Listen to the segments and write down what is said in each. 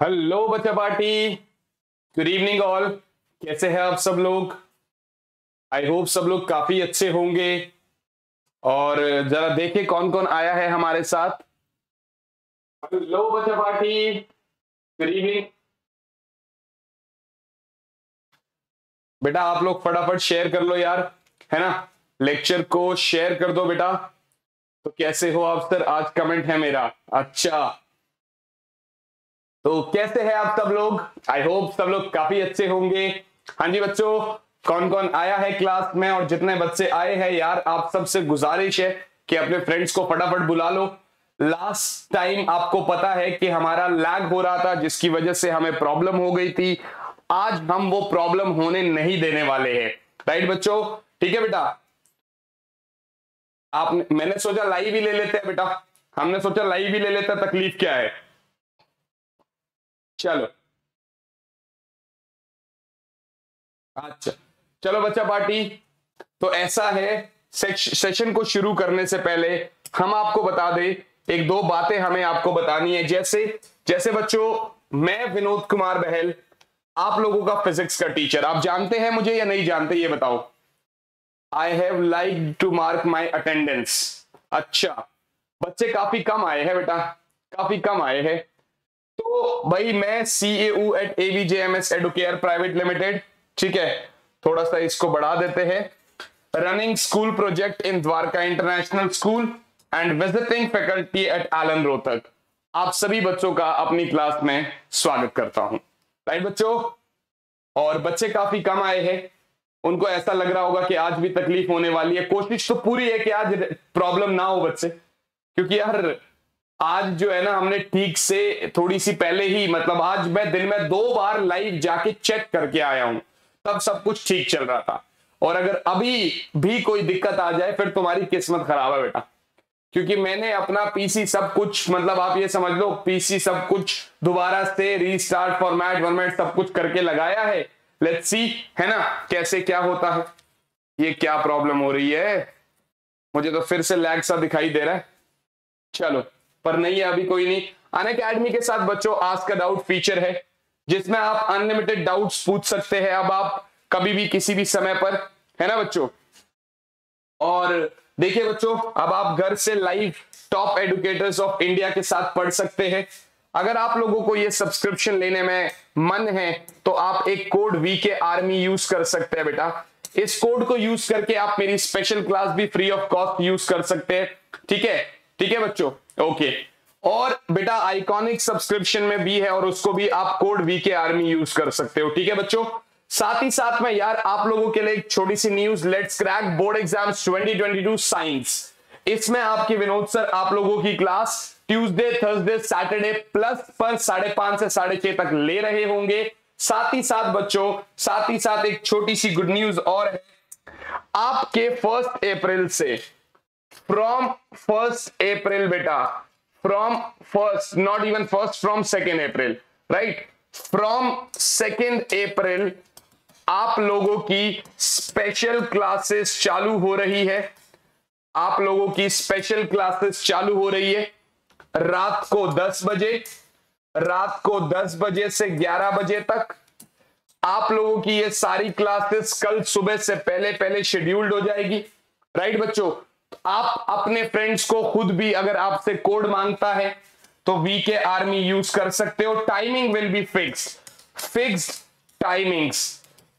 Hello बच्चा party. Good evening all कैसे हैं आप सब लोग? आई होप सब लोग काफ़ी अच्छे होंगे। और जरा देखें कौन कौन आया है हमारे साथ। हेलो बच्चा पार्टी। गुड इवनिंग बेटा, आप लोग फटाफट शेयर कर लो यार, है ना? लेक्चर को शेयर कर दो बेटा। तो कैसे हो आप सर आज कमेंट है मेरा। अच्छा। तो कैसे हैं आप सब लोग? आई होप सब लोग काफ़ी अच्छे होंगे। हाँ जी बच्चों कौन कौन आया है क्लास में और जितने बच्चे आए हैं यार, आप सबसे गुजारिश है कि अपने फ्रेंड्स को फटाफट बुला लो। लास्ट टाइम आपको पता है कि हमारा लैग हो रहा था, जिसकी वजह से हमें प्रॉब्लम हो गई थी। आज हम वो प्रॉब्लम होने नहीं देने वाले हैं। राइट बच्चों? ठीक है बेटा? आपने, मैंने सोचा लाइव ही ले लेते हैं बेटा। हमने सोचा लाइव ही ले लेते तकलीफ़ क्या है? चलो। अच्छा चलो बच्चा पार्टी। तो ऐसा है सेशन को शुरू करने से पहले हम आपको बता दें, एक दो बातें हमें आपको बतानी है। जैसे जैसे बच्चों, मैं विनोद कुमार बहल, आप लोगों का फिजिक्स का टीचर। आप जानते हैं मुझे या नहीं जानते, ये बताओ। I have like to mark my attendance अच्छा बच्चे काफ़ी कम आए हैं बेटा, काफ़ी कम आए हैं। तो भाई मैं C A eight S Educare private limited ठीक है? थोड़ा सा इसको बढ़ा देते हैं। Running school project in Dwarka international school and visiting faculty at Allen Rohtak आप सभी बच्चों का अपनी क्लास में स्वागत करता हूँ। राइट बच्चों? और बच्चे काफ़ी कम आए हैं। उनको ऐसा लग रहा होगा कि आज भी तकलीफ़ होने वाली है। कोशिश तो पूरी है कि आज प्रॉब्लम ना हो बच्चे। क्योंकि यार आज जो है ना, हमने ठीक से थोड़ी सी पहले ही मतलब आज मैं दिन में दो बार लाइव जाके चेक करके आया हूँ। तब सब कुछ ठीक चल रहा था। और अगर अभी भी कोई दिक्कत आ जाए, फिर तुम्हारी किस्मत खराब है बेटा। क्योंकि मैंने अपना पीसी सब कुछ मतलब आप ये समझ लो पीसी सब कुछ दोबारा से रीस्टार्ट फॉर्मेट फॉर्मेट सब कुछ करके लगाया है। लेट्स सी है ना, कैसे क्या होता है। ये क्या प्रॉब्लम हो रही है? मुझे तो फिर से लैग सा दिखाई दे रहा है। चलो। पर नहीं है, अभी कोई नहीं। अन अकेडमी के साथ बच्चों, आज का डाउट फीचर है, जिसमें आप अनलिमिटेड डाउट्स पूछ सकते हैं। अब आप कभी भी किसी भी समय पर, है ना बच्चों? और देखिए बच्चों, अब आप घर से live top educators of India के साथ पढ़ सकते हैं। अगर आप लोगों को ये सब्सक्रिप्शन लेने में मन है तो आप एक code V K army use कर सकते हैं बेटा। इस कोड को यूज़ करके आप मेरी स्पेशल क्लास भी फ्री ऑफ़ कॉस्ट यूज़ कर सकते हैं। ठीक है? ठीक है बच्चों? ओके। और बेटा आइकॉनिक सब्सक्रिप्शन में भी है और उसको भी आप code V K army use कर सकते हो, ठीक है बच्चों? साथ ही साथ में यार, आप लोगों के लिए एक छोटी सी news let's crack board exams 2022 science इसमें आपके विनोद सर, आप लोगों की class Tuesday Thursday Saturday plus पर साढ़े पाँच से साढ़े छह तक ले रहे होंगे। साथ ही साथ बच्चों, साथ ही साथ एक छोटी सी गुड न्यूज़ और है। आपके फ़र्स्ट अप्रैल से फ्रॉम फ़र्स्ट अप्रैल बेटा। From first not even first from second April right from second April आप लोगों की स्पेशल क्लासेस चालू हो रही है। आप लोगों की स्पेशल क्लासेस चालू हो रही है। रात को 10 बजे, रात को 10 बजे से 11 बजे तक। आप लोगों की ये सारी क्लासेस कल सुबह से पहले पहले शेड्यूल्ड हो जाएगी। राइट बच्चों? आप अपने फ्रेंड्स को खुद भी अगर आपसे कोड माँगता है तो वी के आर्मी यूज़ कर सकते हो। Timing will be fix fixed timings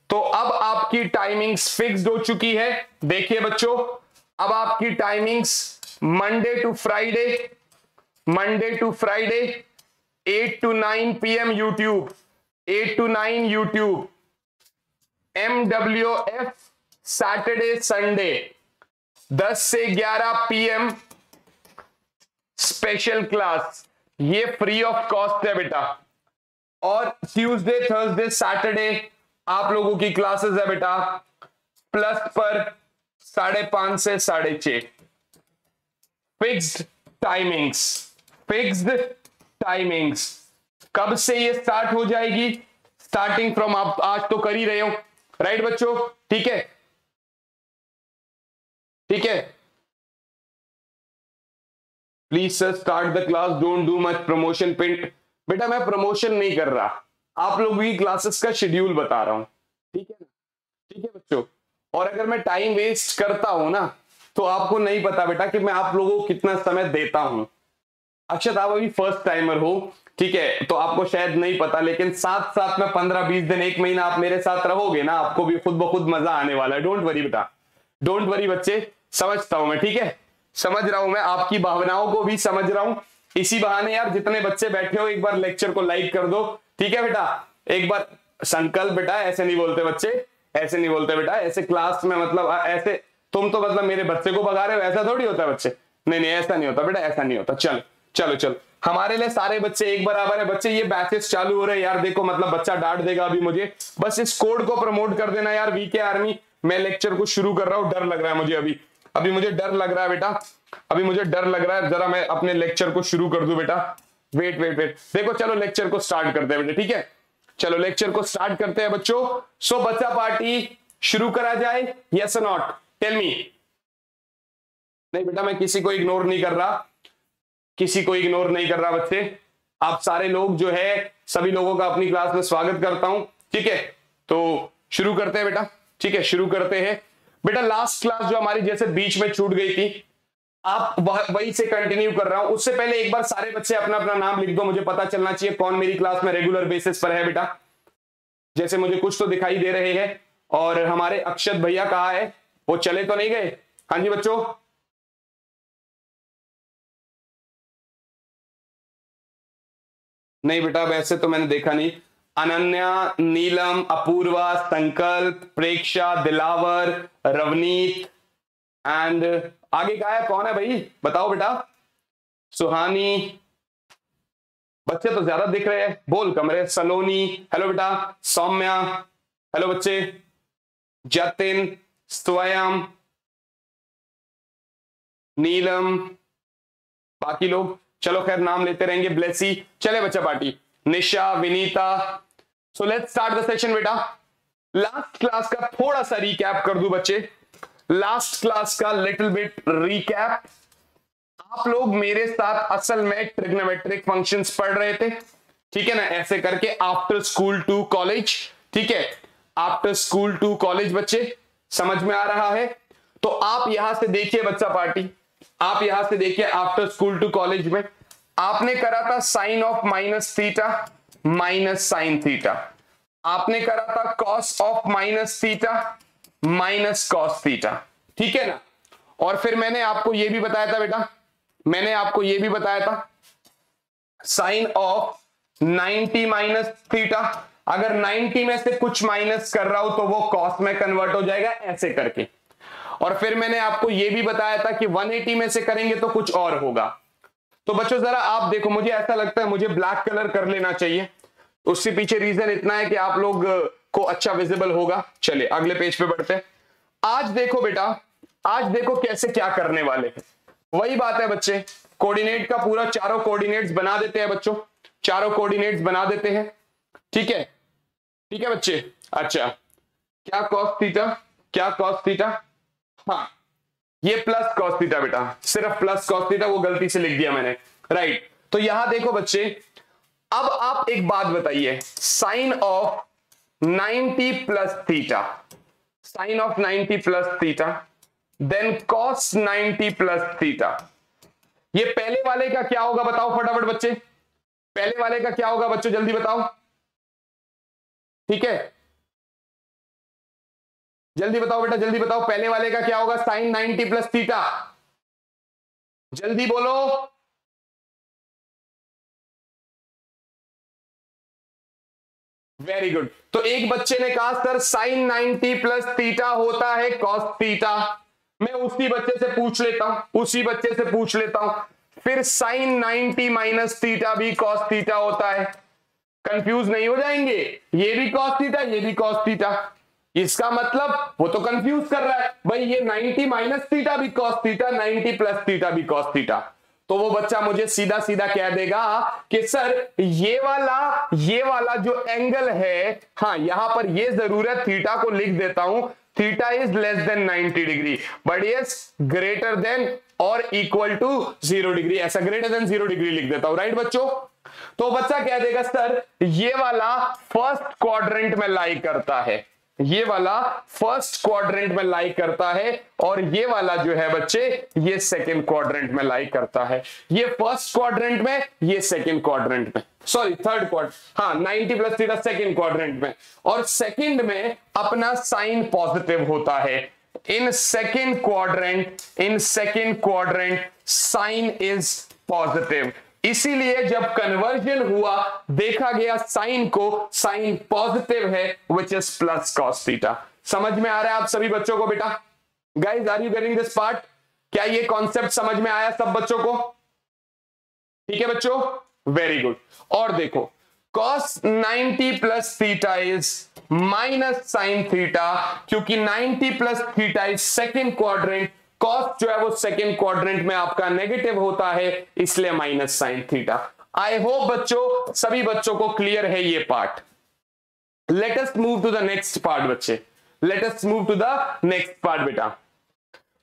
तो अब आपकी टाइमिंग्स फिक्स्ड हो चुकी है। देखिए बच्चों, अब आपकी timings Monday to Friday Monday to Friday 8 to 9 PM YouTube 8 to 9 YouTube M W F Saturday Sunday 10 से 11 पीएम स्पेशल क्लास ये फ्री ऑफ़ कॉस्ट है बेटा। और ट्यूसडे थर्सडे सैटरडे आप लोगों की क्लासेस है बेटा। प्लस पर साढ़े पाँच से साढ़े छ फिक्स्ड टाइमिंग्स फिक्स्ड टाइमिंग्स कब से ये स्टार्ट हो जाएगी? स्टार्टिंग फ्रॉम आप आज तो कर ही रहे हो। राइट बच्चों? ठीक है? ठीक है? Please sir start the class don't do much promotion pint बेटा, मैं प्रमोशन नहीं कर रहा। आप लोग की क्लासेस का शेड्यूल बता रहा हूँ। ठीक है? ठीक है बच्चों? और अगर मैं टाइम वेस्ट करता हूँ ना तो आपको नहीं पता बेटा कि मैं आप लोगों को कितना समय देता हूँ। अक्षत, आप अभी फ़र्स्ट टाइमर हो, ठीक है? तो आपको शायद नहीं पता, लेकिन साथ साथ में पंद्रह बीस दिन, एक महीना आप मेरे साथ रहोगे ना, आपको भी खुद ब खुद मज़ा आने वाला है। डोंट वरी बेटा। डोंट वरी बच्चे। समझता हूँ मैं, ठीक है? समझ रहा हूँ मैं, आपकी भावनाओं को भी समझ रहा हूँ। इसी बहाने यार जितने बच्चे बैठे हो, एक बार लेक्चर को लाइक कर दो, ठीक है बेटा? एक बार, संकल्प बेटा, ऐसे नहीं बोलते बच्चे, ऐसे नहीं बोलते बेटा, ऐसे क्लास में मतलब ऐसे, तुम तो मतलब मेरे बच्चे को भगा रहे हो, ऐसा थोड़ी होता है बच्चे? नहीं नहीं, ऐसा नहीं होता बेटा, ऐसा नहीं होता, चलो चलो चलो। हमारे लिए सारे बच्चे एक बराबर है। बच्चे, ये बैचेस चालू हो रहे हैं। यार, देखो मतलब बच्चा डांट देगा अभी मुझे। बस इस कोड को प्रमोट कर देना यार वीके आर्मी मैं लेक्चर को शुरू कर रहा हूँ, डर लग रहा है मुझे अभी। अभी मुझे डर लग रहा है बेटा। अभी मुझे डर लग रहा है। जरा मैं अपने लेक्चर को शुरू कर दू बेटा। वेट वेट वेट देखो, चलो लेक्चर को स्टार्ट करते हैं बेटा, ठीक है? चलो लेक्चर को स्टार्ट करते हैं बच्चों। सो बच्चा पार्टी शुरू करा जाए यस नॉट टेल मी नहीं बेटा, मैं किसी को इग्नोर नहीं कर रहा। किसी को इग्नोर नहीं कर रहा बच्चे। आप सारे लोग जो है, सभी लोगों का अपनी क्लास में स्वागत करता हूँ, ठीक है? तो शुरू करते हैं बेटा, ठीक है? शुरू करते हैं। बेटा लास्ट क्लास जो हमारी जैसे बीच में छूट गई थी, आप वही से कंटिन्यू कर रहा हूँ। उससे पहले एक बार सारे बच्चे अपना अपना नाम लिख दो, मुझे पता चलना चाहिए कौन मेरी क्लास में रेगुलर बेसिस पर है बेटा। जैसे मुझे कुछ तो दिखाई दे रहे हैं, और हमारे अक्षत भैया कहा है? वो चले तो नहीं गए? हाँ जी बच्चों। नहीं बेटा वैसे तो मैंने देखा नहीं। अनन्या, नीलम, अपूर्वा, संकल्प, प्रेक्षा, दिलावर, रवनीत एंड आगे क्या है, कौन है भाई? बताओ बेटा। सुहानी। बच्चे तो ज़्यादा दिख रहे हैं। बोल, कमरे। सलोनी। हेलो बेटा। सौम्या। हेलो बच्चे। जतिन। स्वयं। नीलम। बाकी लोग। चलो खैर, नाम लेते रहेंगे। ब्लेसी। चले बच्चा party. Nisha, Vinita. So let's start the session बेटा लास्ट क्लास का थोड़ा सा रिकैप कर दू बच्चे. लास्ट क्लास का लिटिल बिट रिकैप आप लोग मेरे साथ असल में ट्रिग्नोमेट्रिक फ़ंक्शंस पढ़ रहे थे. ठीक है ना? ऐसे करके आफ्टर स्कूल टू कॉलेज ठीक है? आफ्टर स्कूल टू कॉलेज बच्चे, समझ में आ रहा है? तो आप यहाँ से देखिए बच्चा पार्टी. आप यहाँ से देखिए आफ्टर स्कूल टू कॉलेज में. आपने करा था sine of minus theta minus sine theta आपने करा था cos of minus theta minus cos theta ठीक है ना? और फिर मैंने आपको यह भी बताया था बेटा, मैंने आपको यह भी बताया था साइन ऑफ़ 90 माइनस थीटा अगर 90 में से कुछ माइनस कर रहा हूँ तो वो कॉस में कन्वर्ट हो जाएगा ऐसे करके। और फिर मैंने आपको यह भी बताया था कि 180 में से करेंगे तो कुछ और होगा। तो बच्चों, जरा आप देखो, मुझे ऐसा लगता है मुझे ब्लैक कलर कर लेना चाहिए। उससे पीछे रीजन इतना है कि आप लोग को अच्छा विजिबल होगा। चलिए, अगले पेज पे बढ़ते हैं। आज देखो बेटा, आज देखो कैसे क्या करने वाले हैं। वही बात है बच्चे कोऑर्डिनेट का पूरा चारों कोऑर्डिनेट्स बना देते हैं बच्चों। चारों कोऑर्डिनेट्स बना देते हैं। ठीक है? ठीक है बच्चे? अच्छा। क्या कॉस थीटा क्या कॉस थीटा हाँ। ये प्लस कॉस थीटा बेटा, सिर्फ़ प्लस कॉस थीटा वो गलती से लिख दिया मैंने राइट तो यहाँ देखो बच्चे, अब आप एक बात बताइए sine of 90 plus theta sine of 90 plus theta then cos 90 plus theta ये पहले वाले का क्या होगा बताओ फटाफट बच्चे, पहले वाले का क्या होगा बच्चों, जल्दी बताओ, ठीक है? जल्दी बताओ बेटा, जल्दी बताओ। पहले वाले का क्या होगा? साइन 90 प्लस थीटा जल्दी बोलो। वेरी गुड तो एक बच्चे ने कहा, सर साइन 90 प्लस थीटा होता है कॉस थीटा मैं उसी बच्चे से पूछ लेता हूँ, उसी बच्चे से पूछ लेता हूँ। फिर साइन 90 माइनस थीटा भी कॉस थीटा होता है। कंफ्यूज नहीं हो जाएँगे। ये भी कॉस थीटा ये भी कॉस थीटा इसका मतलब वो तो कंफ्यूज कर रहा है। भाई, ये 90 माइनस थीटा भी कॉस थीटा 90 प्लस थीटा भी कॉस थीटा। तो वो बच्चा मुझे सीधा सीधा कह देगा कि, सर, ये वाला ये वाला जो एंगल है हाँ यहाँ पर ये ज़रूरत थीटा को लिख देता हूँ। Theta is less than 90 degree but yes greater than और इक्वल टू ज़ीरो डिग्री। ऐसा ग्रेटर देन ज़ीरो डिग्री लिख देता हूँ राइट बच्चों? तो बच्चा कह देगा, सर, ये वाला फ़र्स्ट क्वाड्रेंट में लाई करता है। ये वाला फ़र्स्ट क्वाड्रेंट में लाई करता है और ये वाला जो है बच्चे, ये सेकंड क्वाड्रेंट में लाई करता है। ये फ़र्स्ट क्वाड्रेंट में, ये सेकंड क्वाड्रेंट में। सॉरी थर्ड क्वार हाँ 90 प्लस थीटा सेकंड क्वाड्रेंट में। और सेकंड में अपना साइन पॉजिटिव होता है। In second quadrant in second quadrant sine is positive इसीलिए जब कन्वर्जन हुआ, देखा गया साइन को साइन पॉजिटिव है which is plus cos theta समझ में आ रहा है आप सभी बच्चों को बेटा? Guys are you getting this part क्या ये कॉन्सेप्ट समझ में आया सब बच्चों को? ठीक है बच्चों? वेरी गुड और देखो cos 90 plus theta is minus sine theta क्योंकि 90 plus theta is second quadrant cos जो है वो सेकेंड क्वाड्रेंट में आपका नेगेटिव होता है, इसलिए minus sine theta I hope बच्चों, सभी बच्चों को क्लियर है ये part let us move to the next part बच्चे. Let us move to the next part बेटा.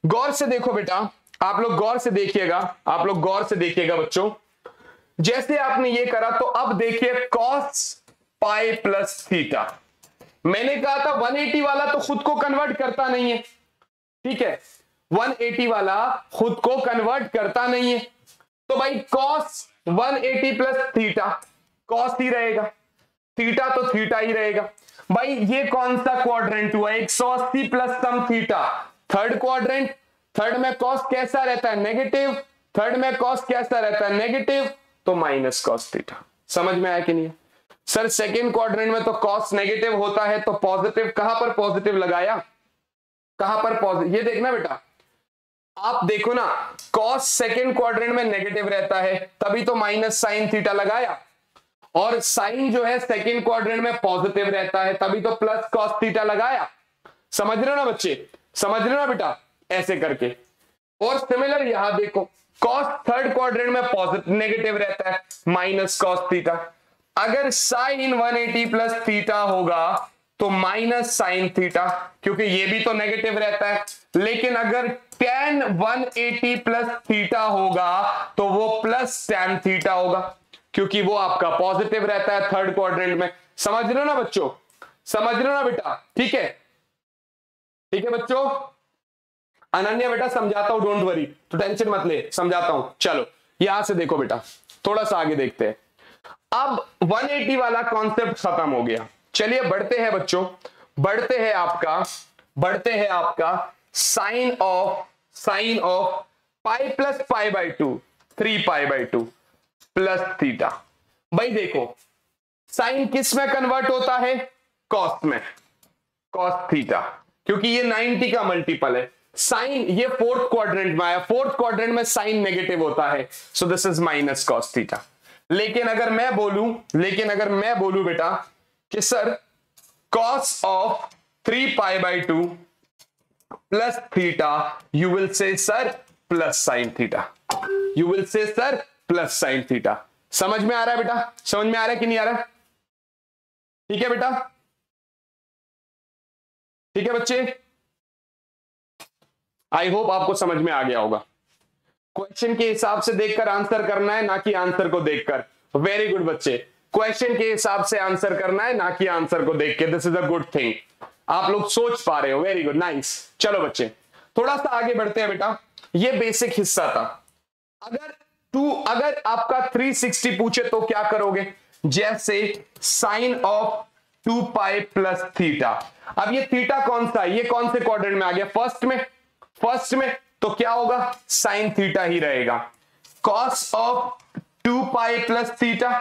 गौर से देखो बेटा. आप लोग गौर से देखिएगा. आप लोग गौर से देखिएगा बच्चों. जैसे आपने ये करा तो अब देखिए कॉस पाई प्लस थीटा मैंने कहा था 180 वाला तो खुद को कन्वर्ट करता नहीं है. ठीक है? 180 वाला खुद को कन्वर्ट करता नहीं है। तो भाई कॉस 180 प्लस थीटा कॉस ही रहेगा। थीटा तो थीटा ही रहेगा। भाई ये कौन सा क्वाड्रेंट हुआ? 180 plus some theta third quadrant third में कॉस कैसा रहता है? नेगेटिव थर्ड में कॉस कैसा रहता है? नेगेटिव तो माइनस कॉस थीटा समझ में आया कि नहीं? सर सेकेंड क्वाड्रेंट में तो कॉस नेगेटिव होता है तो पॉजिटिव कहाँ पर पॉजिटिव लगाया? कहाँ पर पॉजिटिव ये देखना बेटा। आप देखो ना कॉस सेकेंड क्वाड्रेंट में नेगेटिव रहता है, तभी तो माइनस साइन थीटा लगाया। और साइन जो है सेकेंड क्वाड्रेंट में पॉजिटिव रहता है, तभी तो प्लस कॉस थीटा लगाया। समझ रहे हो ना बच्चे? समझ रहे हो ना बेटा? ऐसे करके। और सिमिलर यहाँ देखो कॉस थर्ड क्वाड्रेंट में पॉजिटिव नेगेटिव रहता है माइनस कॉस थीटा अगर साइन 180 प्लस थीटा होगा तो माइनस साइन थीटा क्योंकि ये भी तो नेगेटिव रहता है। लेकिन अगर टेन 180 प्लस थीटा होगा तो वो प्लस टेन थीटा होगा, क्योंकि वो आपका पॉजिटिव रहता है थर्ड क्वाड्रेंट में। समझ रहे हो ना बच्चों? समझ रहे हो ना बेटा? ठीक है? ठीक है बच्चों? अनन्या बेटा, समझाता हूँ डोंट वरी तो टेंशन मत ले, समझाता हूँ। चलो, यहाँ से देखो बेटा। थोड़ा सा आगे देखते हैं। अब 180 वाला कॉन्सेप्ट खत्म हो गया। चलिए, बढ़ते हैं बच्चों। बढ़ते हैं आपका, बढ़ते हैं आपका sine of sine of pi plus pi by two three pi by two plus theta भाई देखो साइन किसमें कन्वर्ट होता है? कॉस्ट में। कॉस्ट थीटा क्योंकि ये 90 का मल्टीपल है। साइन ये फोर्थ क्वाड्रेंट में आया। फोर्थ क्वाड्रेंट में साइन नेगेटिव होता है। So this is minus cos theta लेकिन अगर मैं बोलूँ, लेकिन अगर मैं बोलूँ बेटा कि sir cos of three pi by two plus theta you will say sir plus sine theta you will say sir plus sine theta समझ में आ रहा है बेटा? समझ में आ रहा है कि नहीं आ रहा ठीक है बेटा? ठीक है बच्चे? आई होप आपको समझ में आ गया होगा। क्वेश्चन के हिसाब से देखकर आंसर करना है, ना कि आंसर को देखकर। वेरी गुड बच्चे। क्वेश्चन के हिसाब से आंसर करना है, ना कि आंसर को देख के। This is a good thing आप लोग सोच पा रहे हो। वेरी गुड नाइस चलो बच्चे थोड़ा सा आगे बढ़ते हैं बेटा। ये बेसिक हिस्सा था। अगर टू अगर आपका 360 पूछे तो क्या करोगे? जैसे sine of two pi plus theta अब ये थीटा कौन सा ये कौन से क्वाड्रेंट में आ गया? फ़र्स्ट में। फ़र्स्ट में तो क्या होगा? साइन थीटा ही रहेगा। Cos of two pi plus theta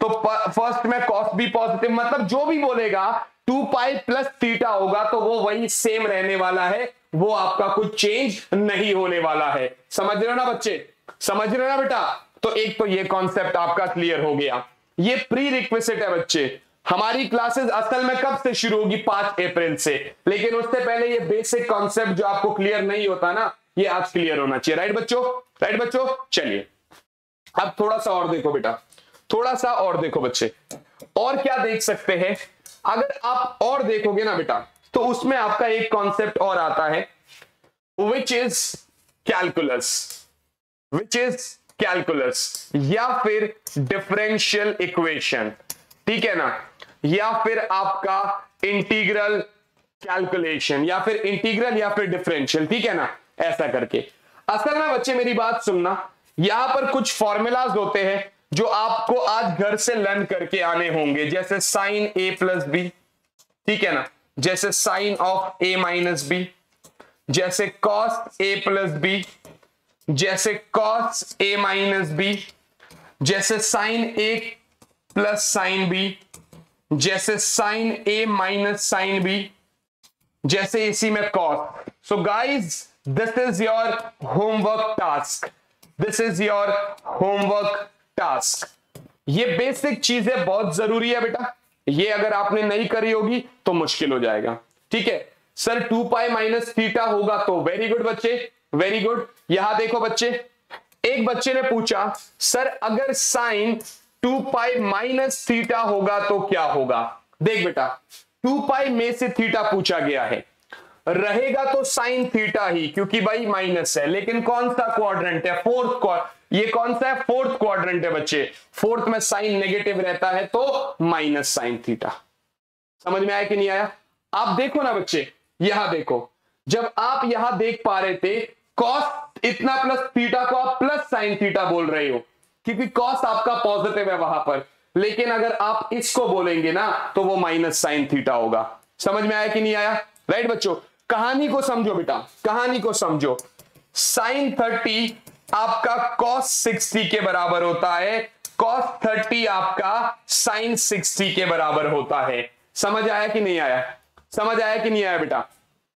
तो फ़र्स्ट में कॉस भी पॉजिटिव मतलब जो भी बोलेगा टू पाई प्लस थीटा होगा तो वो वही सेम रहने वाला है, वो आपका कुछ चेंज नहीं होने वाला है। समझ रहे हो ना बच्चे? समझ रहे हो ना बेटा? तो एक तो ये कॉन्सेप्ट आपका क्लियर हो गया। ये प्री रिक्वेस्ट है बच्चे। हमारी क्लासेस असल में कब से शुरू होगी? पाँच अप्रैल से। लेकिन उससे पहले ये बेसिक कॉन्सेप्ट जो आपको क्लियर नहीं होता ना, ये आज क्लियर होना चाहिए। राइट बच्चों? राइट बच्चों? चलिए। अब थोड़ा सा और देखो बेटा। थोड़ा सा और देखो बच्चे। और क्या देख सकते हैं? अगर आप और देखोगे ना बेटा तो उसमें आपका एक कॉन्सेप्ट और आता है which is calculus which is calculus या फिर डिफरेंशियल इक्वेशन ठीक है ना? या फिर आपका इंटीग्रल कैलकुलेशन या फिर इंटीग्रल या फिर डिफरेंशियल ठीक है ना? ऐसा करके। असल में बच्चे मेरी बात सुनना, यहाँ पर कुछ फॉर्मूलाज होते हैं जो आपको आज घर से लर्न करके आने होंगे, जैसे साइन ए प्लस बी ठीक है ना? जैसे sine of A minus B जैसे कॉस ए प्लस बी जैसे कॉस ए माइनस बी जैसे sine A plus sine B जैसे sine A minus sine B जैसे इसी में cos so guys this is your homework task this is your homework task ये basic चीज़ें बहुत ज़रूरी है बेटा। ये अगर आपने नहीं करी होगी तो मुश्किल हो जाएगा। ठीक है? Sir, two pi minus theta होगा तो वेरी गुड बच्चे वेरी गुड यहाँ देखो बच्चे, एक बच्चे ने पूछा, सर, अगर sine two pi minus theta होगा तो क्या होगा? देख बेटा, टू पाई में से थीटा पूछा गया है। रहेगा तो साइन थीटा ही, क्योंकि भाई माइनस है। लेकिन कौन सा क्वाड्रेंट है? फोर्थ ये कौन सा है? फोर्थ क्वाड्रेंट है बच्चे। फोर्थ में साइन नेगेटिव रहता है तो माइनस साइन थीटा। समझ में आया कि नहीं आया? आप देखो ना बच्चे, यहाँ देखो। जब आप यहाँ देख पा रहे थे कॉस इतना प्लस थीटा को आप प्लस साइन थीटा बोल रहे हो, क्योंकि कॉस आपका पॉजिटिव है वहाँ पर। लेकिन अगर आप इसको बोलेंगे ना तो वो माइनस साइन थीटा होगा। समझ में आया कि नहीं आया? राइट बच्चों? कहानी को समझो बेटा, कहानी को समझो। साइन थर्टी आपका कॉस सिक्सटी के बराबर होता है। कॉस थर्टी आपका साइन सिक्सटी के बराबर होता है। समझ आया कि नहीं आया? समझ आया कि नहीं आया बेटा?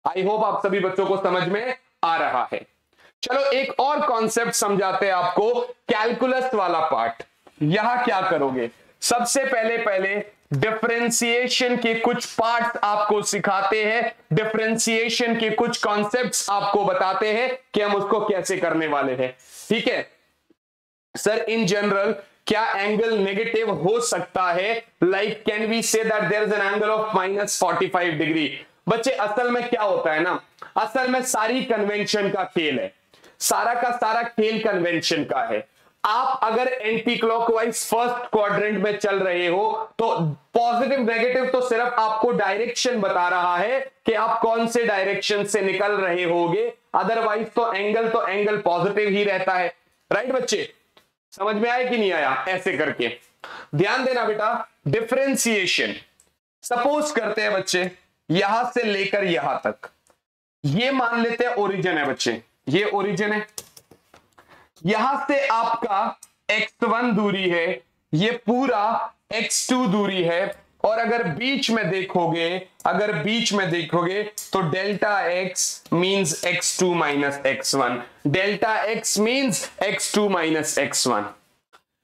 आई होप आप सभी बच्चों को समझ में आ रहा है। चलो एक और कॉन्सेप्ट समझाते हैं आपको कैलकुलस वाला पार्ट यहाँ क्या करोगे? सबसे पहले पहले डिफरेंशिएशन के कुछ पार्ट आपको सिखाते हैं। डिफ्रेंसिएशन के कुछ कॉन्सेप्ट्स आपको बताते हैं कि हम उसको कैसे करने वाले हैं। ठीक है? सर इन जनरल क्या एंगल नेगेटिव हो सकता है? Like can we say that there is an angle of minus forty five degree बच्चे, असल में क्या होता है ना? असल में सारी कन्वेंशन का खेल है। सारा का सारा खेल कन्वेंशन का है। आप अगर एंटी क्लॉकवाइज फ़र्स्ट क्वाड्रेंट में चल रहे हो तो पॉजिटिव नेगेटिव तो सिर्फ़ आपको डायरेक्शन बता रहा है कि आप कौन से डायरेक्शन से निकल रहे होगे। अदरवाइज़ तो एंगल तो एंगल पॉजिटिव ही रहता है। राइट बच्चे? समझ में आया कि नहीं आया? ऐसे करके। ध्यान देना बेटा डिफ्रेंसिएशन सपोज़ करते हैं बच्चे, यहाँ से लेकर यहाँ तक। ये मान लेते हैं ओरिजिन है बच्चे। ये ओरिजिन है। यहाँ से आपका x1 दूरी है, ये पूरा x2 दूरी है, और अगर बीच में देखोगे, अगर बीच में देखोगे तो delta x means x2 minus x1 delta x means x2 minus x1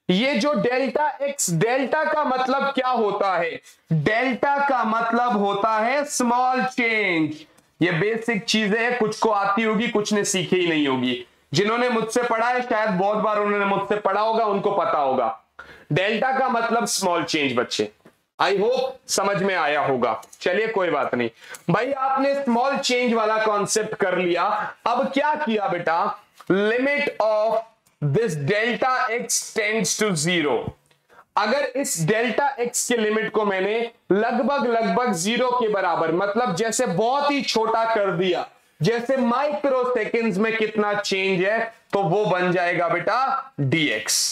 ये जो डेल्टा x, डेल्टा का मतलब क्या होता है? डेल्टा का मतलब होता है स्मॉल चेंज ये बेसिक चीज़ें हैं, कुछ को आती होगी, कुछ ने सीखी ही नहीं होगी। जिन्होंने मुझसे पढ़ा है, शायद बहुत बार उन्होंने मुझसे पढ़ा होगा, उनको पता होगा। डेल्टा का मतलब स्मॉल चेंज बच्चे। आई होप समझ में आया होगा। चलिए, कोई बात नहीं। भाई, आपने स्मॉल चेंज वाला कॉन्सेप्ट कर लिया। अब क्या किया बेटा? Limit of this delta x tends to zero अगर इस डेल्टा एक्स के लिमिट को मैंने लगभग लगभग ज़ीरो के बराबर मतलब जैसे बहुत ही छोटा कर दिया जैसे माइक्रो सेकेंड्स में कितना चेंज है तो वो बन जाएगा बेटा dx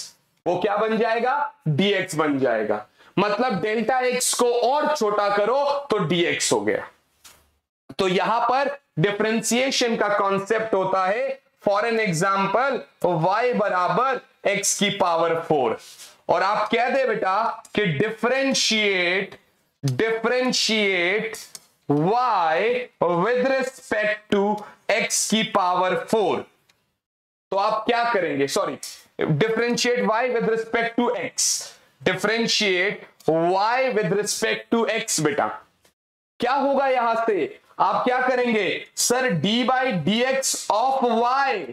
वो क्या बन जाएगा? Dx बन जाएगा। मतलब डेल्टा एक्स को और छोटा करो तो dx हो गया। तो यहाँ पर डिफ्रेंसिएशन का कॉन्सेप्ट होता है फॉर एन एग्ज़ाम्पल y बराबर x की पावर फोर और आप कह दे बेटा कि differentiate differentiate y with respect to x की पावर फोर तो आप क्या करेंगे? Sorry differentiate y with respect to x. Differentiate y with respect to x, बेटा। क्या होगा यहाँ से? आप क्या करेंगे? Sir d by d x of y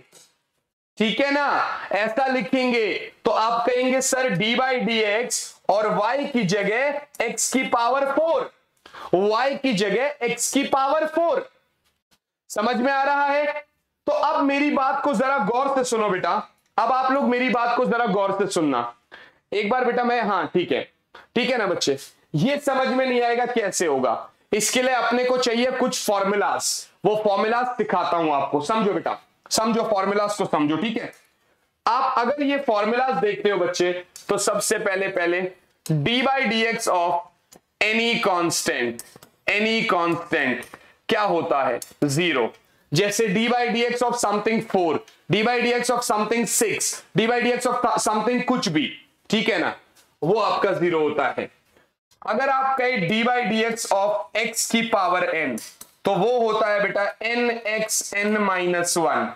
ठीक है ना? ऐसा लिखेंगे। तो आप कहेंगे sir d by d x और y की जगह x की पावर फोर y की जगह x की पावर फोर समझ में आ रहा है? तो अब मेरी बात को जरा गौर से सुनो बेटा। अब आप लोग मेरी बात को जरा गौर से सुनना। एक बार बेटा मैं हाँ ठीक है। ठीक है ना बच्चे? ये समझ में नहीं आएगा कैसे होगा। इसके लिए अपने को चाहिए कुछ फॉर्मूलास वो फॉर्मूलास सिखाता हूँ आपको। समझो बेटा। समझो फॉर्मूलास को समझो, ठीक है? आप अगर ये फॉर्मूलास देखते हो बच्चे तो सबसे पहले पहले d by d x of any constant any constant क्या होता है? ज़ीरो जैसे d by d x of something four d by d x of something six d by d x of something कुछ भी, ठीक है ना? वो आपका ज़ीरो होता है। अगर आप कहें d by d x of x की पावर एन तो वो होता है बेटा n x n minus one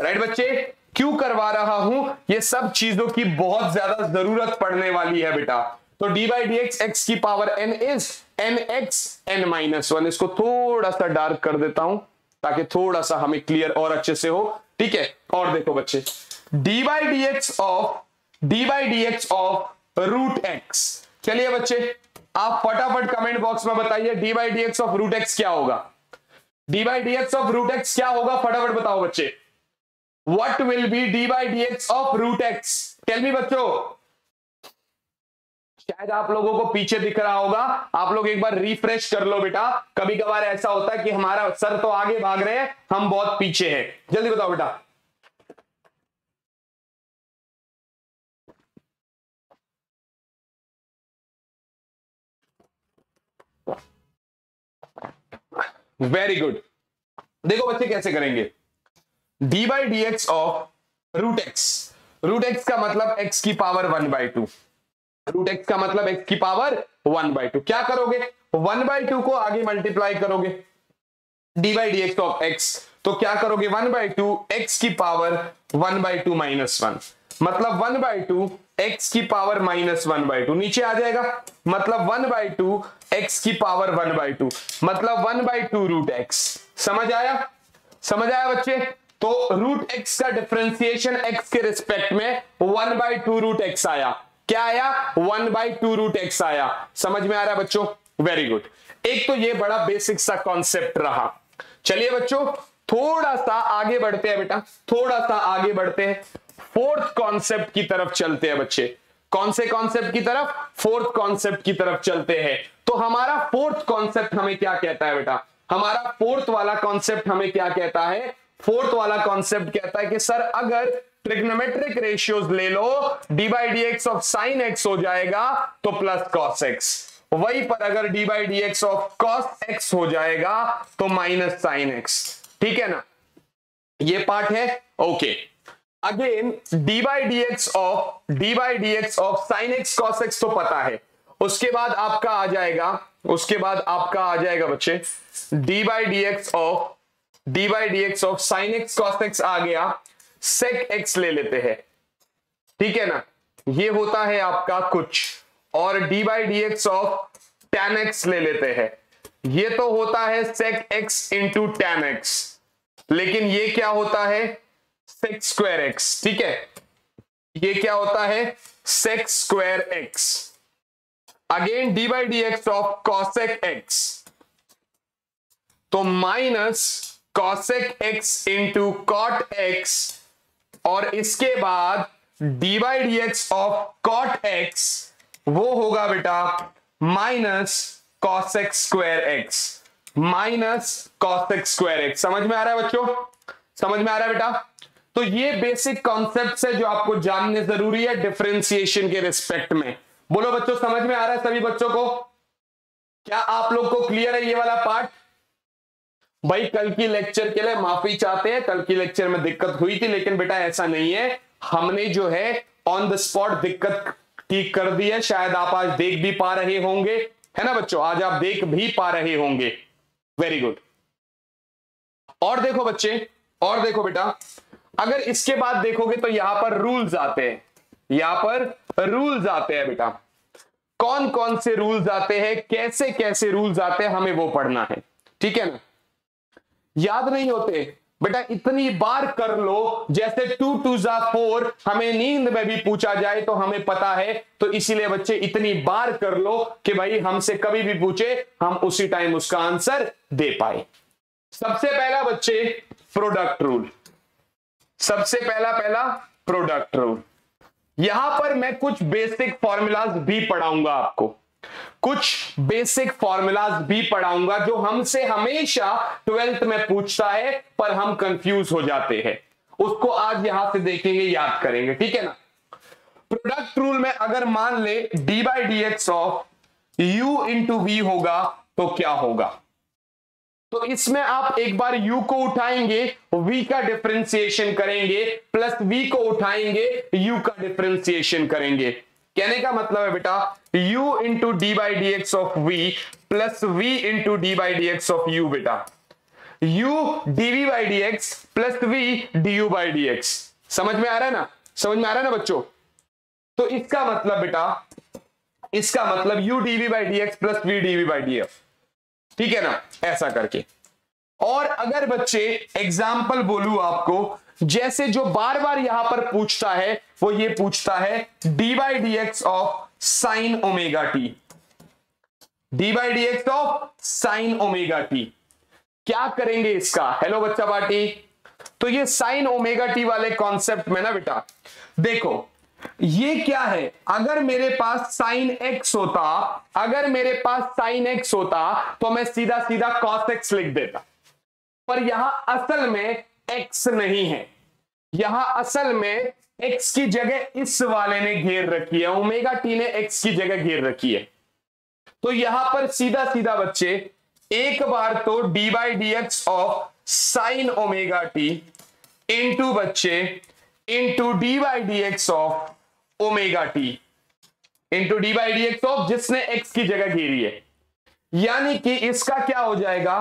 right बच्चे? क्यों करवा रहा हूँ? ये सब चीज़ों की बहुत ज़्यादा ज़रूरत पड़ने वाली है बेटा। तो d by d x x की power n is n x n minus one इसको थोड़ा सा डार्क कर देता हूँ, ताकि थोड़ा सा हमें क्लियर और अच्छे से हो। ठीक है? और देखो बच्चे d by d x of d by d x of root x चलिए बच्चे, आप फटाफट कमेंट बॉक्स में बताइए d by d x of root x क्या होगा। D by d x of root x क्या होगा? फटाफट बताओ बच्चे। What will be d by d x of root x tell me बच्चों। शायद आप लोगों को पीछे दिख रहा होगा। आप लोग एक बार रिफ्रेश कर लो बेटा। कभी कभार ऐसा होता है कि हमारा सर तो आगे भाग रहे हैं, हम बहुत पीछे हैं। जल्दी बताओ बेटा। वेरी गुड देखो बच्चे कैसे करेंगे। D by d x of root x root x का मतलब एक्स की power one by two root x का मतलब एक्स की पावर वन बाई टू क्या करोगे वन बाई टू को आगे मल्टीप्लाई करोगे d by d x of x तो क्या करोगे वन बाई टू एक्स की power one by two minus one मतलब वन बाई टू एक्स की power minus one by two नीचे आ जाएगा मतलब वन बाई टू एक्स की पावर वन बाई टू मतलब one by two root x समझ आया समझ आया बच्चे तो रूट एक्स का डिफ्रेंसिएशन एक्स के रिस्पेक्ट में one by two root x आया क्या आया? One by two root x आया। समझ में आ रहा है बच्चों? वेरी गुड एक तो ये बड़ा बेसिक सा कॉन्सेप्ट रहा। चलिए बच्चों, थोड़ा सा आगे बढ़ते हैं बेटा। थोड़ा सा आगे बढ़ते हैं। फोर्थ कॉन्सेप्ट की तरफ़ चलते हैं बच्चे। कौन से कॉन्सेप्ट की तरफ़? फोर्थ कॉन्सेप्ट की तरफ़ चलते हैं। तो हमारा फोर्थ कॉन्सेप्ट हमें क्या कहता है बेटा? हमारा फोर्थ वाला कॉन्सेप्ट हमें क्या कहता है? फोर्थ वाला कॉन्सेप्ट कहता है कि, सर, अगर ट्रिग्नोमेट्रिक रेशियोज ले लो d by d x of sine x हो जाएगा तो प्लस कॉस एक्स वही पर अगर d by d x of cos x हो जाएगा तो माइनस साइन एक्स ठीक है ना? ये पार्ट है? Okay again d by d x of d by d x of sine x cos x तो पता है. उसके बाद आपका आ जाएगा, उसके बाद आपका आ जाएगा बच्चे d by d x of d by d x of sine x cos x आ गया. सेक एक्स ले लेते हैं। ठीक है ना? ये होता है आपका कुछ। और d by d x of tan x ले लेते हैं। ये तो होता है sec x into tan x लेकिन ये क्या होता है? सेक्स स्क्वायर एक्स ठीक है? ये क्या होता है? Sec square x again d by d x of cosec x तो minus cosec x into cot x और इसके बाद d by d x of cot x वो होगा बेटा minus cosec square x minus cos x square x समझ में आ रहा है बच्चों? समझ में आ रहा है बेटा? तो ये बेसिक कॉन्सेप्ट है जो आपको जानने ज़रूरी है डिफ्रेंसिएशन के रिस्पेक्ट में। बोलो बच्चों, समझ में आ रहा है सभी बच्चों को? क्या आप लोग को क्लियर है ये वाला पार्ट भाई, कल की लेक्चर के लिए माफ़ी चाहते हैं। कल की लेक्चर में दिक्कत हुई थी, लेकिन बेटा ऐसा नहीं है। हमने जो है ऑन द स्पॉट दिक्कत ठीक कर दी है। शायद आप आज देख भी पा रहे होंगे। है ना बच्चों? आज आप देख भी पा रहे होंगे। वेरी गुड और देखो बच्चे, और देखो बेटा। अगर इसके बाद देखोगे तो यहाँ पर रूल्स आते हैं। यहाँ पर रूल्स आते हैं बेटा। कौन कौन से रूल्स आते हैं? कैसे कैसे रूल्स आते हैं? हमें वो पढ़ना है। ठीक है ना? याद नहीं होते। बेटा, इतनी बार कर लो, जैसे टू टू जा फोर, हमें नींद में भी पूछा जाए तो हमें पता है। तो इसीलिए बच्चे, इतनी बार कर लो कि भाई हमसे कभी भी पूछे, हम उसी टाइम उसका आंसर दे पाए। सबसे पहला बच्चे प्रोडक्ट रूल सबसे पहला पहला प्रोडक्ट रूल यहाँ पर मैं कुछ बेसिक फॉर्मूलाज भी पढ़ाऊँगा आपको। कुछ बेसिक फॉर्मूलाज भी पढ़ाऊँगा जो हमसे हमेशा ट्वेल्थ में पूछता है, पर हम कंफ्यूज हो जाते हैं। उसको आज यहाँ से देखेंगे, याद करेंगे, ठीक है ना? प्रोडक्ट रूल में अगर मान ले d by d x of u into v होगा तो क्या होगा? तो इसमें आप एक बार u को उठाएँगे, v का डिफ्रेंसिएशन करेंगे प्लस v को उठाएँगे, u का डिफ्रेंसिएशन करेंगे। कहने का मतलब है बेटा, u into d by d x of v plus v into d by d x of u बेटा। u dv by d x plus v d u by d x समझ में आ रहा है ना? समझ में आ रहा है ना बच्चों? तो इसका मतलब बेटा, इसका मतलब u dv by d x plus v dv by d f ठीक है ना? ऐसा करके। और अगर बच्चे एग्ज़ाम्पल बोलू आपको जैसे जो बार बार यहाँ पर पूछता है, वो ये पूछता है d by d x of sine omega t d by d x of sine omega t क्या करेंगे इसका? हेलो बच्चा पार्टी। तो ये साइन ओमेगा टी वाले कॉन्सेप्ट में ना बेटा, देखो, ये क्या है? अगर मेरे पास साइन एक्स होता, अगर मेरे पास साइन एक्स होता तो मैं सीधा सीधा कॉस एक्स लिख देता। पर यहाँ असल में एक्स नहीं है। यहाँ असल में एक्स की जगह इस वाले ने घेर रखी है। ओमेगा टी ने एक्स की जगह घेर रखी है। तो यहाँ पर सीधा सीधा बच्चे, एक बार तो d by d x of sine omega t into बच्चे into d by d x of omega t into d by d x of जिसने एक्स की जगह घेरी है। यानी कि इसका क्या हो जाएगा?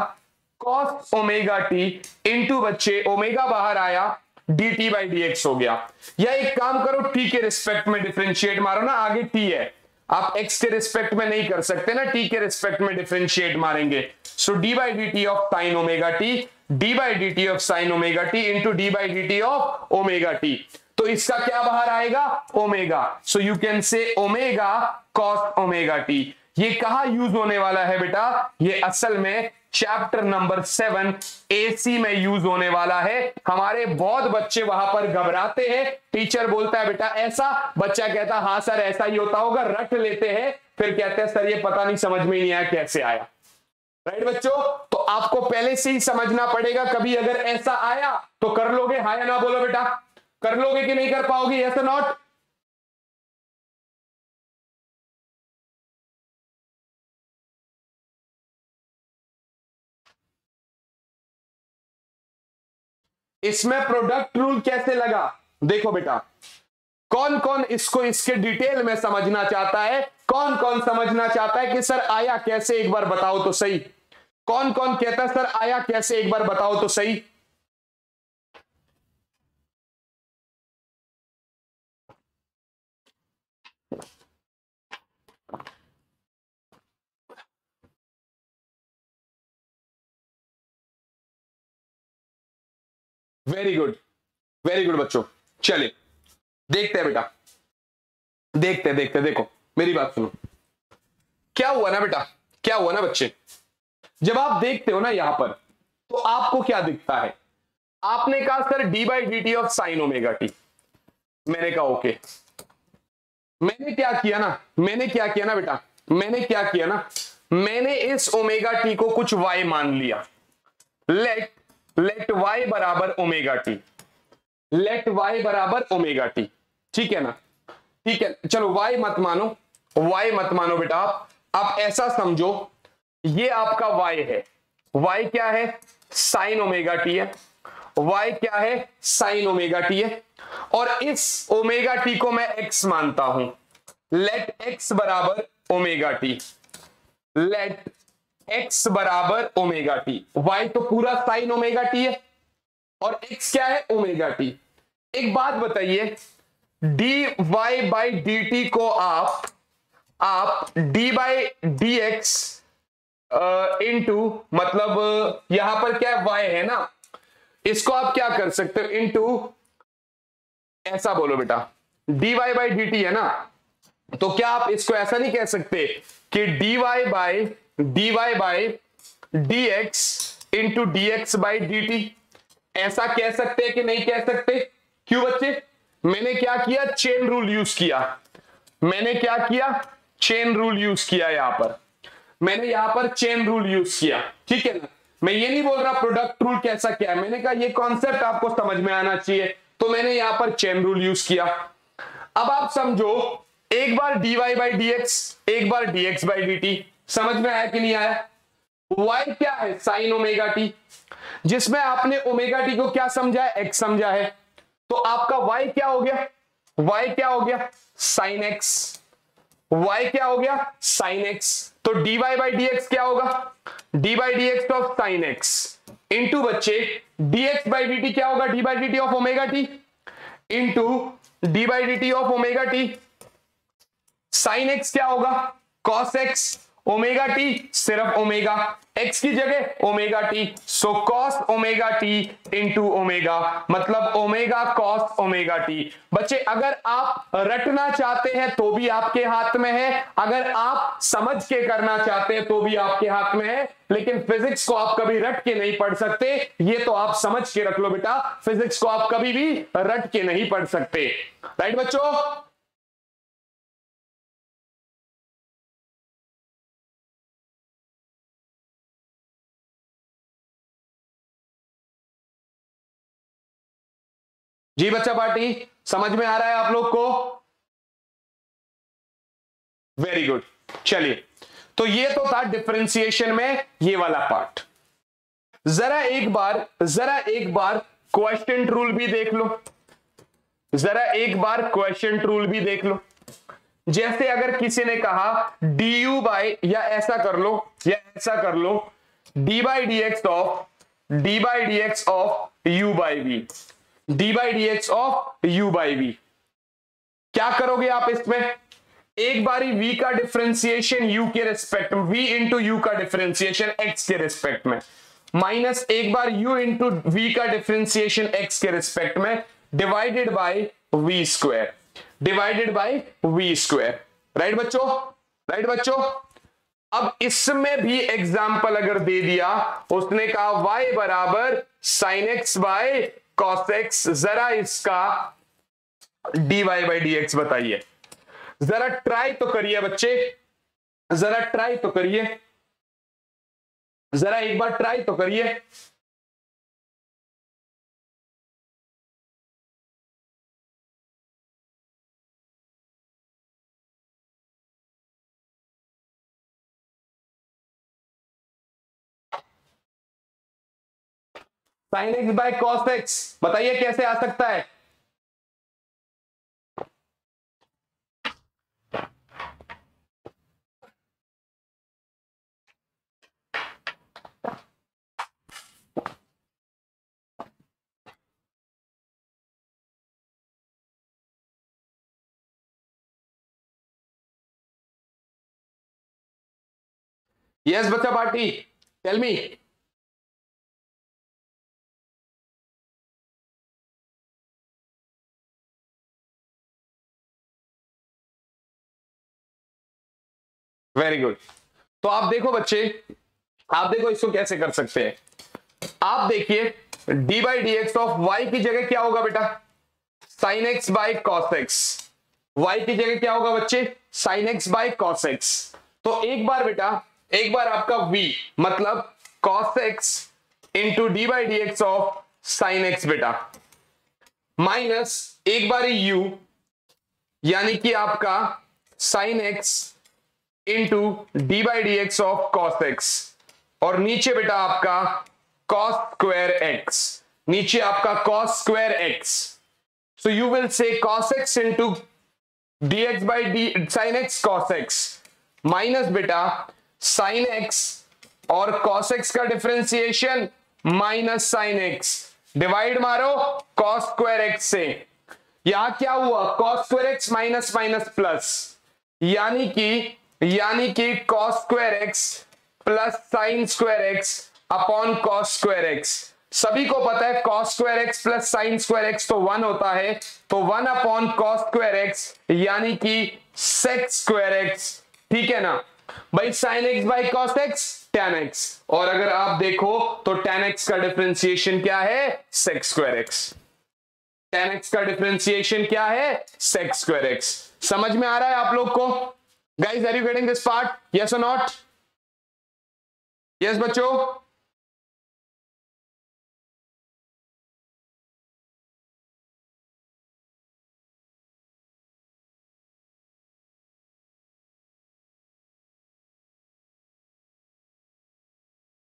कॉस ओमेगा टी इंटू बच्चे ओमेगा बाहर आया d t by d x हो गया। या एक काम करो टी के रिस्पेक्ट में डिफ्रेंशिएट मारो ना, आगे टी है। आप एक्स के रिस्पेक्ट में नहीं कर सकते ना टी के रिस्पेक्ट में डिफ्रेंशिएट मारेंगे। So d by d t of sine omega t d by d t of sine omega t into d by d t of omega t तो इसका क्या बाहर आएगा? Omega so you can say omega cos omega t ये कहा use होने वाला है बेटा? ये असल में चैप्टर नंबर सेवन एसी में यूज़ होने वाला है। हमारे बहुत बच्चे वहाँ पर घबराते हैं। टीचर बोलता है, बेटा, ऐसा? बच्चा कहता हाँ सर, ऐसा ही होता होगा, रट लेते हैं। फिर कहते हैं, सर, ये पता नहीं, समझ में नहीं आया कैसे आया? राइट बच्चों? तो आपको पहले से ही समझना पड़ेगा, कभी अगर ऐसा आया तो कर लोगे? हाँ या ना बोलो बेटा? कर लोगे कि नहीं कर पाओगे? ऐसा नॉट इसमें प्रोडक्ट रूल कैसे लगा? देखो बेटा कौन कौन इसको, इसके डिटेल में समझना चाहता है? कौन कौन समझना चाहता है कि सर आया कैसे एक बार बताओ तो सही? कौन कौन कहता है, सर आया कैसे एक बार बताओ तो सही? वेरी गुड वेरी गुड बच्चों. चलिए. देखते हैं बेटा. देखते हैं देखते हैं. देखो, मेरी बात सुनो. क्या हुआ ना बेटा? क्या हुआ ना बच्चे? जब आप देखते हो ना यहाँ पर तो आपको क्या दिखता है? आपने कहा, sir d by d t of sine omega t मैंने कहा, ओके. मैंने क्या किया ना? मैंने क्या किया ना बेटा? मैंने क्या किया ना? मैंने इस ओमेगा टी को कुछ वाई मान लिया. लेट लेट वाई बराबर ओमेगा टी लेट वाई बराबर ओमेगा टी ठीक है ना? ठीक है, चलो वाई मत मानो वाई मत मानो बेटा आप। आप ऐसा समझो, ये आपका y है। y क्या है? साइन ओमेगा टी है। y क्या है? साइन ओमेगा टी है। और इस ओमेगा टी को मैं x मानता हूँ। लेट x बराबर ओमेगा टी लेट x बराबर ओमेगा टी y तो पूरा साइन ओमेगा टी है और x क्या है? ओमेगा टी एक बात बताइए d y by d t को आप आप d by d x into मतलब यहाँ पर क्या वाई है ना? इसको आप क्या कर सकते हो? इनटू ऐसा बोलो बेटा। D y by d t है ना? तो क्या आप इसको ऐसा नहीं कह सकते कि d y by d y by d x into d x by d t ऐसा कह सकते हैं कि नहीं कह सकते? क्यों बच्चे? मैंने क्या किया? चेन रूल यूज़ किया। मैंने क्या किया? चेन रूल यूज़ किया यहाँ पर। मैंने यहाँ पर चेन रूल यूज़ किया। ठीक है ना? मैं ये नहीं बोल रहा प्रोडक्ट रूल कैसा क्या है। मैंने कहा ये कॉन्सेप्ट आपको समझ में आना चाहिए। तो मैंने यहाँ पर चेन रूल यूज़ किया। अब आप समझो, एक बार dy बाई डी एक बार dx बाई डी समझ में आया कि नहीं आया? Y क्या है? साइन ओमेगा टी जिसमें आपने ओमेगा टी को क्या समझा है? X समझा है। तो आपका y क्या हो गया? Y क्या हो गया? साइन x y क्या हो गया? साइन x तो dy बाई डी एक्स क्या होगा? D by d x of sine x into बच्चे, dx बाई डी टी क्या होगा? D by d t of omega t into d by d t of omega t sine x क्या होगा? Cos x omega t सिर्फ़ omega x की जगह omega t so cos omega t into omega मतलब omega cos omega t. बच्चे, अगर आप रटना चाहते हैं तो भी आपके हाथ में है, अगर आप समझ के करना चाहते हैं तो भी आपके हाथ में है, लेकिन फिजिक्स को आप कभी रट के नहीं पढ़ सकते, ये तो आप समझ के रख लो बेटा फिजिक्स को आप कभी भी रट के नहीं पढ़ सकते। राइट बच्चों? जी बच्चा पार्टी, समझ में आ रहा है आप लोग को? वेरी गुड चलिए तो ये तो था डिफ्रेंसिएशन में ये वाला पार्ट जरा एक बार, जरा एक बार क्वेश्चन रूल भी देख लो। जरा एक बार क्वेश्चन रूल भी देख लो। जैसे अगर किसी ने कहा डी यू बाई या ऐसा कर लो, या ऐसा कर लो d by d x of d by d x of u by v d by d x of u by v. क्या करोगे आप इसमें? एक बारी v का डिफ्रेंसिएशन u के रिस्पेक्ट में v इंटू यू का डिफ्रेंसिएशन x के रिस्पेक्ट में। माइनस एक बार u इंटू वी का डिफ्रेंसिएशन x के रेस्पेक्ट में divided by v square divided by v square right बच्चों? राइट बच्चों? अब इसमें भी एग्ज़ाम्पल अगर दे दिया, उसने कहा y बराबर sine x by cos x जरा इसका d y by d x बताइए। जरा ट्राई तो करिए बच्चे, जरा ट्राई तो करिए, जरा एक बार ट्राई तो करिए। Sine x by cos x बताइए कैसे आ सकता है? यस बच्चा party tell me very good तो आप देखो बच्चे, आप देखो इसको कैसे कर सकते हैं। आप देखिए d by d x of y की जगह क्या होगा बेटा? Sine x by cos x y की जगह क्या होगा बच्चे? Sine x by cos x तो एक बार बेटा, एक बार आपका v मतलब cos x into d by d x of sine x बेटा। माइनस एक बार u, यानी कि आपका sine x into d by d x of cos x और नीचे बेटा आपका कॉस स्क्वायर एक्स नीचे आपका cos square x so you will say cos x into d x by d sine x cos x minus बेटा sine x और cos x का differentiation minus sine x divide मारो cos square x से. यहाँ क्या हुआ? Cos square x minus minus plus यानी कि यानी कि cos square x plus sine square x upon cos square x सभी को पता है cos square x plus sine square x तो वन होता है। तो one upon cos square x यानी कि सेक्स स्क्वायर एक्स ठीक है ना? भाई sine x by cos x tan x और अगर आप देखो तो टेन एक्स का डिफ्रेंसिएशन क्या है? Sec square x tan x का डिफ्रेंसिएशन क्या है? सेक्स स्क्वायर एक्स समझ में आ रहा है आप लोग को? Guys are you getting this part yes और नॉट यस बच्चों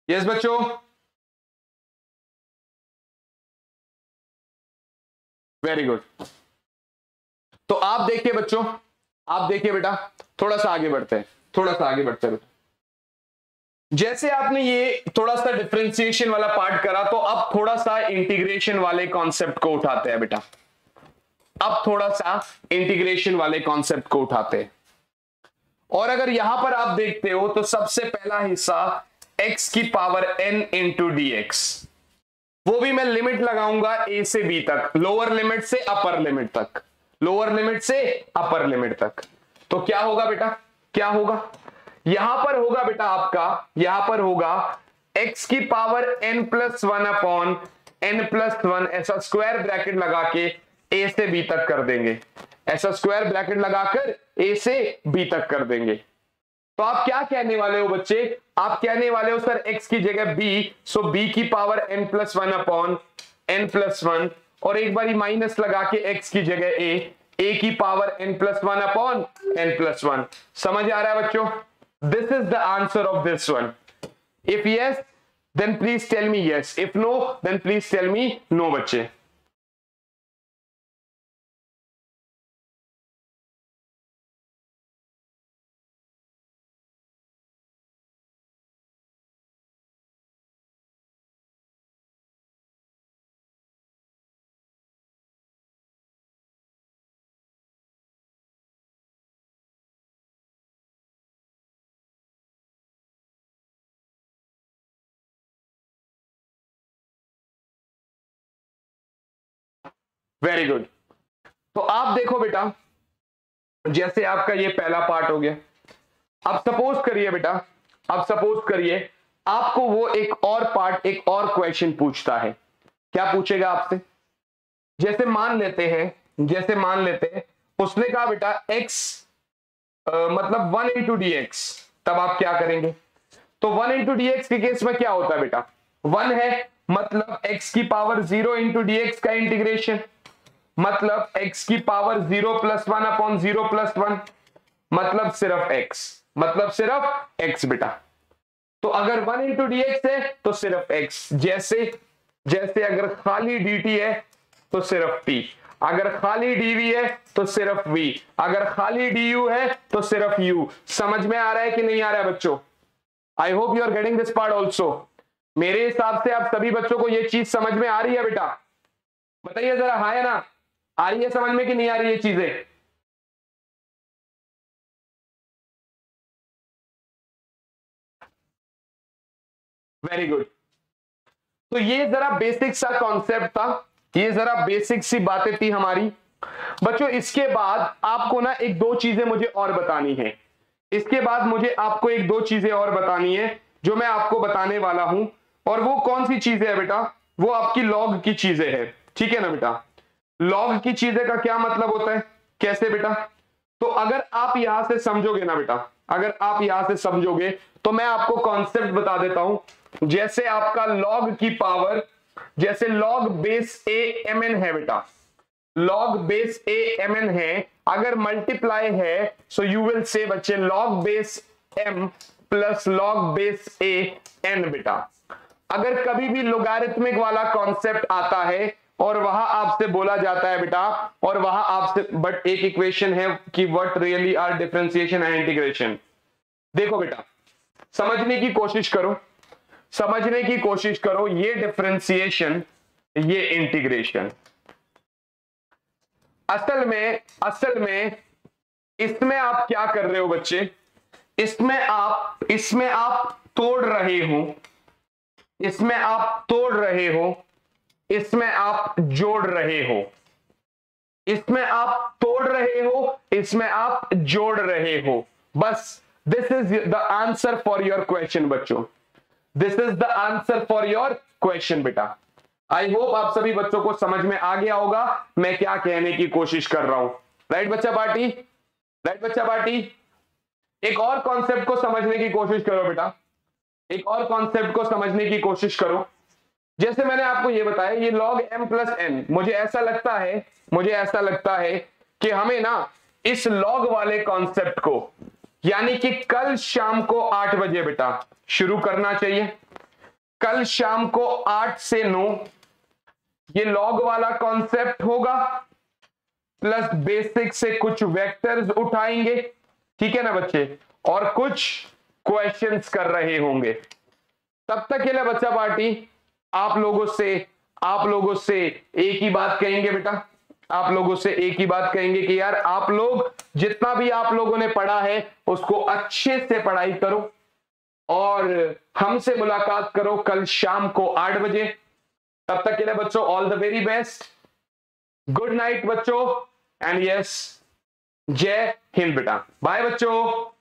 यस बच्चों वेरी गुड तो आप देखिए बच्चों, आप देखिए बेटा थोड़ा सा आगे बढ़ते हैं, थोड़ा सा आगे बढ़ते हैं। जैसे आपने ये थोड़ा सा डिफ्रेंसिएशन वाला पार्ट करा तो अब थोड़ा सा इंटीग्रेशन वाले कॉन्सेप्ट को उठाते हैं बेटा। अब थोड़ा सा इंटीग्रेशन वाले कॉन्सेप्ट को उठाते हैं। और अगर यहाँ पर आप देखते हो तो सबसे पहला हिस्सा x की पावर n इंटू डी वो भी मैं लिमिट लगाऊँगा a से b तक लोअर लिमिट से अपर लिमिट तक लोअर लिमिट से अपर लिमिट तक। तो क्या होगा बेटा? क्या होगा? यहाँ पर होगा बेटा आपका, यहाँ पर होगा x की power n plus one upon n plus one ऐसा स्क्वायर ब्रैकेट लगा के a से b तक कर देंगे। ऐसा स्क्वायर ब्रैकेट लगाकर a से b तक कर देंगे। तो आप क्या कहने वाले हो बच्चे? आप कहने वाले हो, सर, x की जगह b सो b की power n plus one upon n plus one और एक बारी माइनस लगा के x की जगह a a की power n plus one upon n plus one समझ आ रहा है बच्चों? This is the answer of this one if yes then please tell me yes if no then please tell me no बच्चे. Very good तो आप देखो बेटा जैसे आपका ये पहला पार्ट हो गया। अब सपोज़ करिए बेटा अब सपोज़ करिए आपको वो एक और पार्ट एक और क्वेश्चन पूछता है। क्या पूछेगा आपसे? जैसे मान लेते हैं जैसे मान लेते हैं उसने कहा बेटा x आ, मतलब वन इंटू डी तब आप क्या करेंगे? तो वन इंटू डी के केस में क्या होता है बेटा? वन है मतलब x की पावर ज़ीरो इंटू डी का इंटीग्रेशन मतलब x की power zero plus one upon zero plus one मतलब सिर्फ़ x. मतलब सिर्फ़ x बेटा। तो अगर वन इंटू डी है तो सिर्फ़ x. जैसे जैसे अगर खाली dt है तो सिर्फ़ t. अगर खाली dv है तो सिर्फ़ v. अगर खाली du है तो सिर्फ़ u. समझ में आ रहा है कि नहीं आ रहा है बच्चों? I hope you are getting this part also मेरे हिसाब से आप सभी बच्चों को यह चीज़ समझ में आ रही है बेटा। बताइए जरा हाँ ना? आ रही है, समझ में कि नहीं आ रही है चीज़ें? वेरी गुड तो ये जरा बेसिक सा कॉन्सेप्ट था। ये जरा बेसिक सी बातें थी हमारी। बच्चों, इसके बाद आपको ना एक दो चीज़ें मुझे और बतानी है। इसके बाद मुझे आपको एक दो चीज़ें और बतानी है, जो मैं आपको बताने वाला हूँ। और वो कौन सी चीज़ें है बेटा? वो आपकी लॉग की चीज़ें है। ठीक है ना बेटा? लॉग की चीज़ें का क्या मतलब होता है? कैसे बेटा? तो अगर आप यहाँ से समझोगे ना बेटा, अगर आप यहाँ से समझोगे तो मैं आपको कॉन्सेप्ट बता देता हूँ। जैसे आपका लॉग की पावर जैसे log base a m n है बेटा। Log base a m n है, अगर मल्टीप्लाई है सो यू विल से बच्चे log base m plus log base a n बेटा। अगर कभी भी लोगारिथमिक वाला कॉन्सेप्ट आता है और वहाँ आपसे बोला जाता है बेटा, और वहाँ आपसे बट एक इक्वेशन है कि what really are differentiation and integration देखो बेटा, समझने की कोशिश करो, समझने की कोशिश करो, ये डिफरेंशिएशन ये इंटीग्रेशन असल में असल में, इसमें आप क्या कर रहे हो बच्चे? इसमें आप इसमें आप तोड़ रहे हो, इसमें आप तोड़ रहे हो इसमें आप जोड़ रहे हो। इसमें आप तोड़ रहे हो, इसमें आप जोड़ रहे हो। बस this is the answer for your question बच्चों। This is the answer for your question बेटा। आई होप आप सभी बच्चों को समझ में आ गया होगा, मैं क्या कहने की कोशिश कर रहा हूँ। राइट बच्चा पार्टी? राइट बच्चा पार्टी? एक और कॉन्सेप्ट को समझने की कोशिश करो, बेटा। एक और कॉन्सेप्ट को समझने की कोशिश करो। जैसे मैंने आपको यह बताया, ये लॉग एम प्लस एन मुझे ऐसा लगता है, मुझे ऐसा लगता है कि हमें ना इस लॉग वाले कॉन्सेप्ट को, यानी कि कल शाम को आठ बजे बेटा, शुरू करना चाहिए। कल शाम को आठ से नौ, ये लॉग वाला कॉन्सेप्ट होगा प्लस बेसिक से कुछ वेक्टर्स उठाएँगे, ठीक है ना बच्चे? और कुछ क्वेश्चंस कर रहे होंगे। तब तक के लिए बच्चा पार्टी आप लोगों से, आप लोगों से एक ही बात कहेंगे बेटा। आप लोगों से एक ही बात कहेंगे कि यार आप लोग जितना भी आप लोगों ने पढ़ा है, उसको अच्छे से पढ़ाई करो और हमसे मुलाकात करो कल शाम को आठ बजे। तब तक के लिए बच्चों all the very best good night बच्चों। एंड यस जय हिंद बेटा। बाय बच्चों।